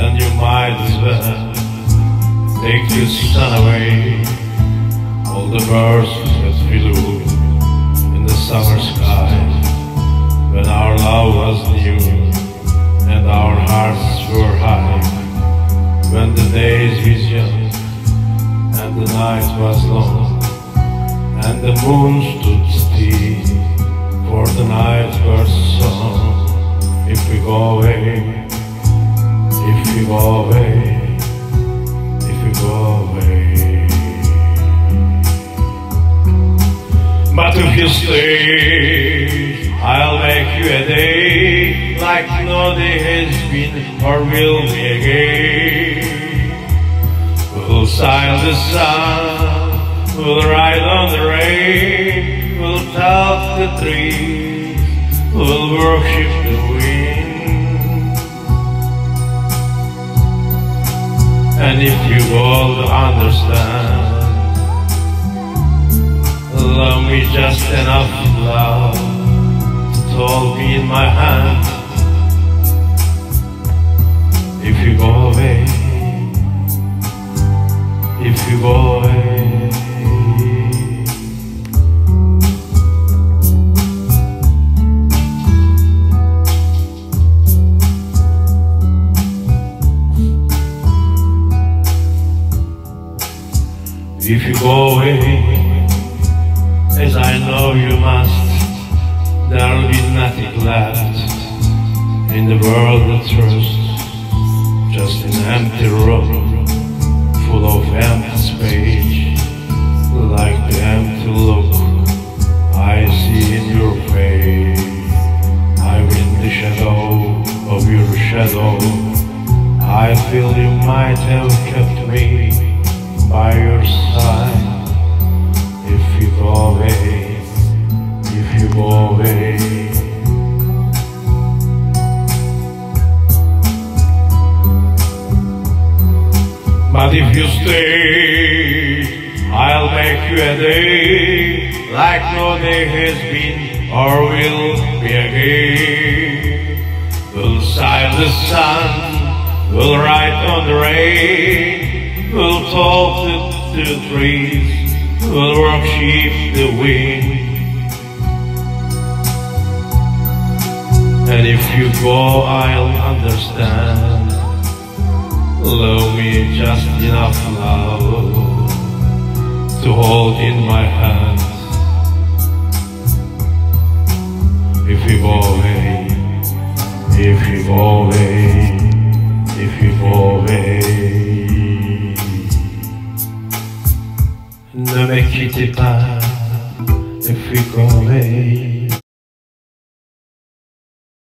then you might as well take the sun away. All the birds that flew in the summer sky when our love was new and our hearts were high. When the days was young and the night was long and the moon stood still go away, if we go away. But if you stay, I'll make you a day like no day has been or will be again. We'll sail the sun, we'll ride on the rain, we'll talk the trees, we'll worship the wind. And if you all understand, love me just enough love to hold me in my hand. If you go away, if you go away. If you go away, as I know you must, there'll be nothing left in the world that trusts, just an empty room full of empty space, like the empty look I see in your face. I'm in the shadow of your shadow. I feel you might have kept me by your side if you go away, if you go away. But if you stay, I'll make you a day like no day has been or will be again. We'll sail the sun, we'll ride on the rain, we'll talk to the trees, we'll worship the wind. And if you go, I'll understand. Love me just enough love to hold in my hands. If you go away, if you go away, Ne me quittez pas, if you go away.